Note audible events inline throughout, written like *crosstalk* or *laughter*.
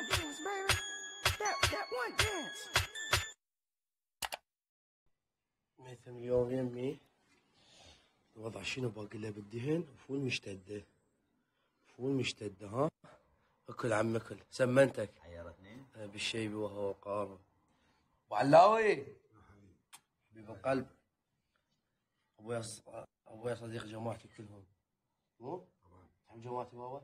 one dance, baby. That that one dance. ميثم اليوم يمي الوضع شنو باقي له بالدهن؟ فول مشتدة. فول مشتدة ها؟ أكل عم أكل. سمنتك. حيرتني آه، بالشيبي وهو قارن. وعلاوي! حبيب القلب. أبويا أبويا صديق جماعتي كلهم. مو؟ تحب جماعتي بابا؟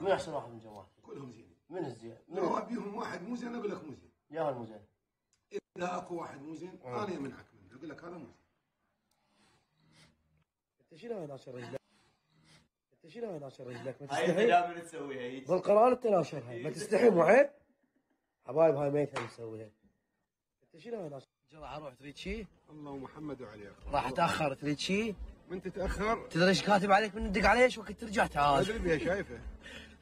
من أحسن واحد من جماعتي؟ كلهم زين. من الزين؟ لو من أبيهم واحد مو زين أقول لك مو زين يا المزين إذا أكو واحد مو زين أنا يمنعك منه أقول لك هذا مو زين أنت شنو هاي ناشر رجلك؟ أنت شنو هاي ناشر رجلك؟ ما تستحي؟ دائما تسويها هيك بالقرآن أنت ناشرها ما تستحي مو عيب؟ حبايب هاي ميتها مسويها أنت شنو هاي ناشر؟ جرى أروح تريد شي؟ الله محمد وعليه راح اتاخر تريد شي؟ من تتأخر تدري إيش كاتب عليك من ندق عليه إيش وقت ترجع تعال أدري بيها شايفه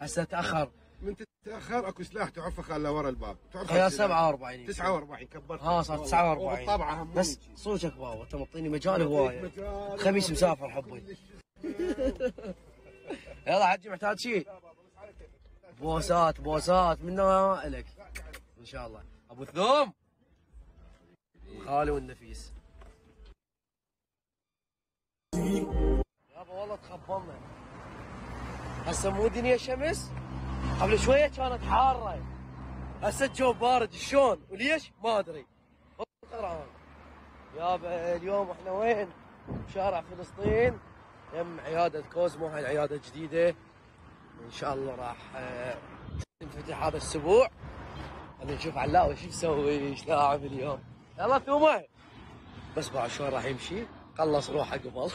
هسه تأخر من تتاخر اكو سلاح تعرفه خله ورا الباب. تعرف يا السلاح. 47 49 كبرت. ها صار 49 والطبعه هم بس صوتك بابا أنت معطيني مجال هوايه خميس مسافر حبي. *laughs* يلا حجي محتاج شيء بوسات بوسات منا إلك. إن شاء الله. أبو ثوم. خالي والنفيس. يابا والله تخبلنا هسه مو دنيا شمس؟ قبل شوية كانت حارة. هسه الجو بارد. شلون؟ وليش؟ ما أدري. يابا اليوم إحنا وين؟ شارع فلسطين. يم عيادة كوزمو هاي العيادة الجديدة. إن شاء الله راح آه، تنفتح هذا الأسبوع خلينا نشوف علاوي شو يسوي إيش لاعب اليوم. يلا ثومة بس بعد شلون راح يمشي. خلص روحه قبل *laughs* ما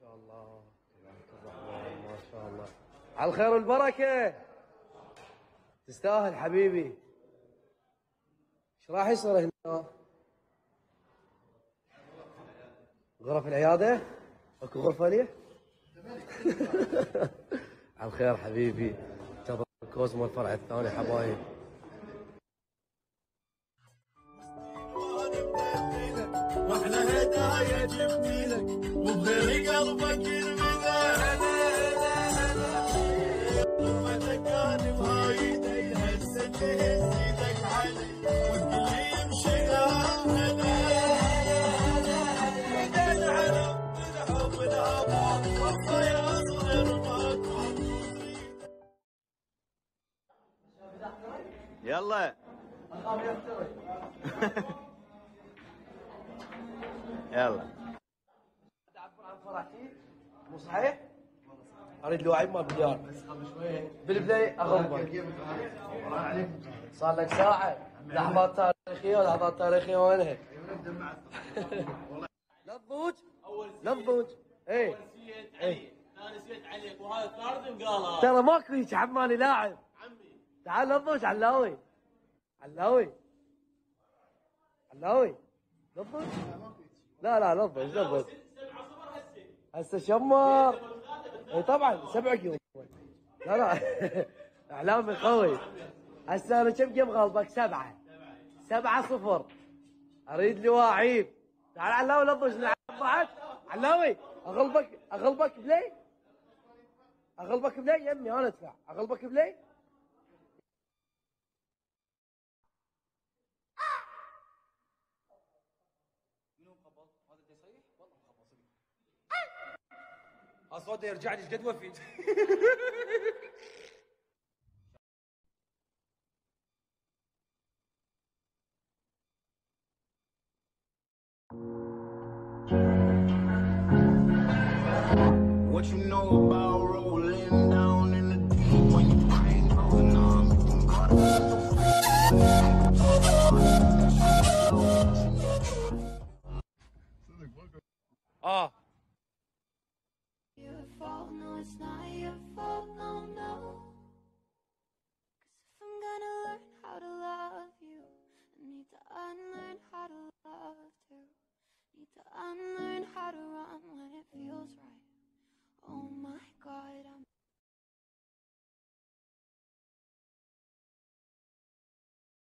شاء الله تبارك الرحمن ما شاء الله على الخير والبركة تستاهل حبيبي إيش راح يصير هنا؟ غرف العيادة؟ أكو غرفة لي؟ *laughs* على الخير حبيبي انتظر كوزمو الفرع الثاني حبايب واحلى هدايا جبتي لك وبغير قلبك يلا. يلا. مو صحيح؟ أريد لعيب مال بليار بالبلاي اغلبك صار لك ساعة. لحظات تاريخية ولحظات تاريخية وينها؟ *laughs* لا تضوج لا تضوج إيه. إيه. أنا نسيت عليك. وهذا طارد وقالها ترى ماكو هيك عماني لاعب. عمي. تعال تضوج علاوي. علاوي. علاوي. لا تضوج لا لا لا تضوج هسه شمر. اي طبعا سبعك يوم لا لا. *laughs* اعلامي قوي هسه أنا كم جيم غلبك سبعة. سبعة. صفر. أريد لي واعيب تعال علاوي لا تضوج نلعب بعد. علاوي اغلبك أغلبك بلاي أغلبك بلاي يمي أنا أدفع. أغلبك بلاي صوته يرجع لي قد وفيت؟ *laughs* What you know about rolling down in the deep when your brain going on? اه ah. your fault, no, it's not your fault,